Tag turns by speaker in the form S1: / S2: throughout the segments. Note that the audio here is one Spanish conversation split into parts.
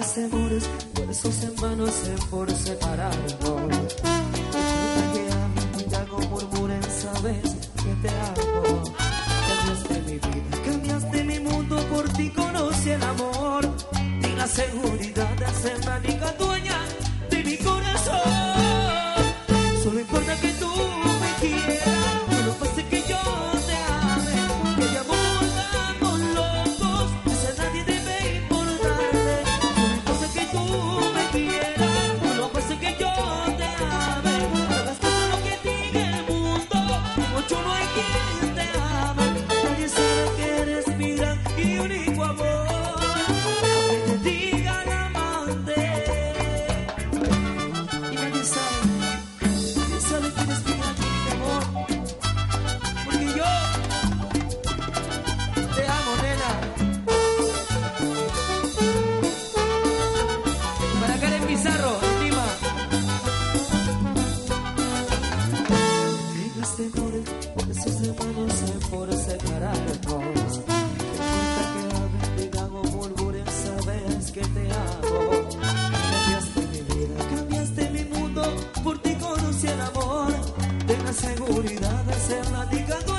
S1: lugares seguros, por eso se amanece por separado. Que a mi vida no murmuren, sabes que te amo. Cambiaste mi vida, cambiaste mi mundo, por ti conocí el amor y la seguridad. Pizarro, Lima. Tengas temor, de sus hermanos se por separar vos. Que importa que hablen, digan o murmuren, sabes que te amo. Cambiaste mi vida, cambiaste mi mundo, por ti conocí el amor. Ten la seguridad de ser la
S2: platicando.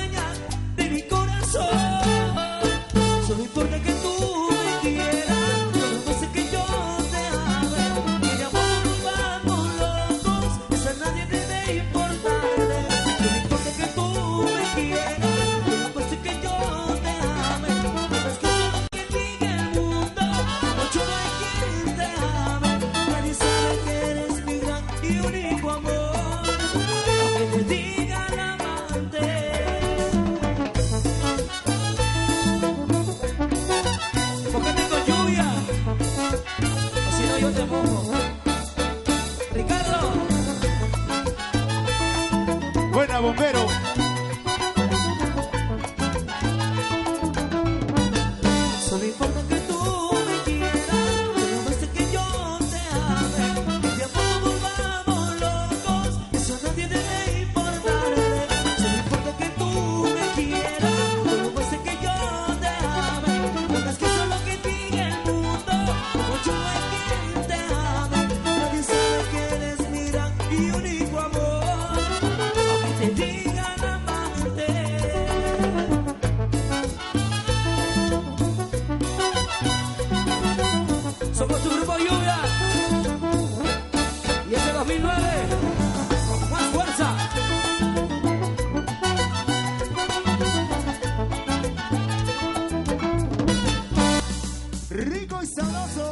S2: bombero.
S1: solo
S2: soy.